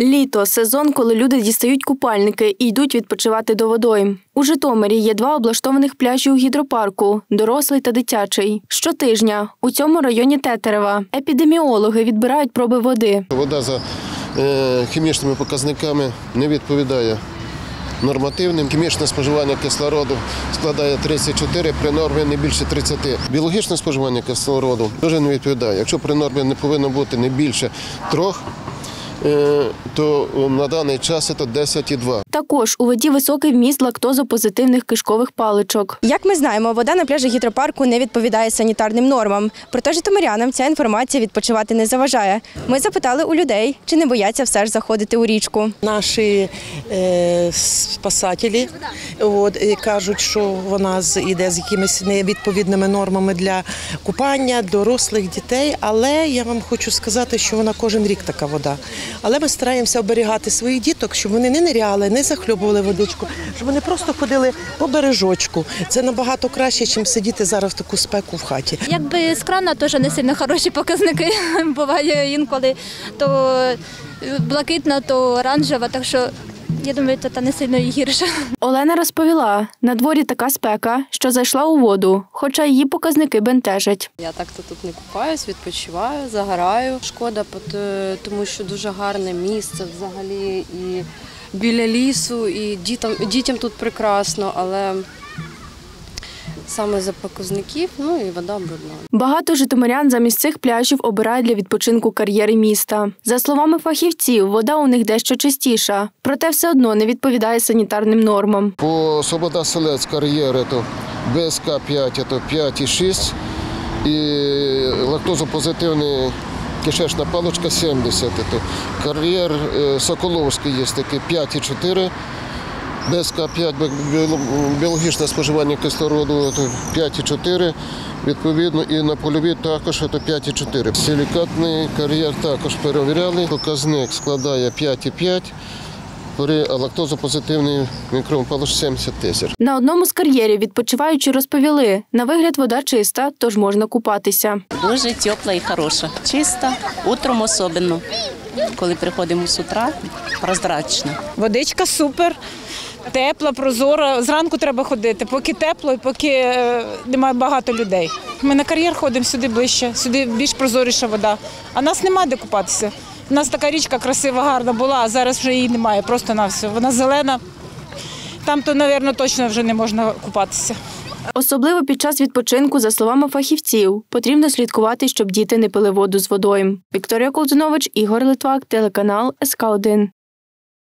Літо сезон, коли люди дістають купальники і йдуть відпочивати до водойм. У Житомирі є два облаштованих пляжі у гідропарку дорослий та дитячий. Щотижня у цьому районі Тетерева епідеміологи відбирають проби води. Вода за е, хімічними показниками не відповідає нормативним. Хімічне споживання кислороду складає 34, при нормі не більше 30. Біологічне споживання кислороду дуже не відповідає. Якщо при нормі не повинно бути не більше трьох, то на даний час це 10,2. Також у воді високий вміст лактозопозитивних кишкових паличок. Як ми знаємо, вода на пляжі гідропарку не відповідає санітарним нормам. Проте житомирянам ця інформація відпочивати не заважає. Ми запитали у людей, чи не бояться все ж заходити у річку. Наші е, спасателі от, кажуть, що вона з- йде з якимись невідповідними нормами для купання дорослих дітей. Але я вам хочу сказати, що вона кожен рік така вода. Але ми стараємося оберігати своїх діток, щоб вони не ниряли, не захлюбували водичку, щоб вони просто ходили по бережочку. Це набагато краще, ніж сидіти зараз в таку спеку в хаті. Якби з крана теж не сильно хороші показники. Буває інколи то блакитна, то оранжева, так що я думаю, це та не сильно і гірше. Олена розповіла, на дворі така спека, що зайшла у воду, хоча її показники бентежать. Я так то тут не купаюсь, відпочиваю, загораю. Шкода, тому що дуже гарне місце взагалі і біля лісу, і дітям, дітям тут прекрасно, але саме за показників, ну і вода брудна. Багато житомирян замість цих пляжів обирають для відпочинку кар'єри міста. За словами фахівців, вода у них дещо чистіша, проте все одно не відповідає санітарним нормам. По Свобода Селець кар'єри то БСК-5 то 5,6 і лактозопозитивний кишечна паличка 70. То кар'єр е, Соколовський є такий 5,4. БСК-5 біологічне споживання кислороду то 5,4. Відповідно, і на польові також 5,4. Силікатний кар'єр також перевіряли. Показник складає 5,5. При лактозопозитивний мікропалош 70 тисяч. На одному з кар'єрів відпочиваючі розповіли, на вигляд вода чиста, тож можна купатися. Дуже тепла і хороша. Чиста, утром особливо. Коли приходимо з утра, прозрачна. Водичка супер, тепла, прозора. Зранку треба ходити, поки тепло і поки е, немає багато людей. Ми на кар'єр ходимо сюди ближче, сюди більш прозоріша вода. А нас немає де купатися. У нас така річка красива, гарна була, а зараз вже її немає. Просто на все. Вона зелена. Там то, мабуть, точно вже не можна купатися. Особливо під час відпочинку, за словами фахівців, потрібно слідкувати, щоб діти не пили воду з водою. Вікторія Колтунович, Ігор Литвак, телеканал СК 1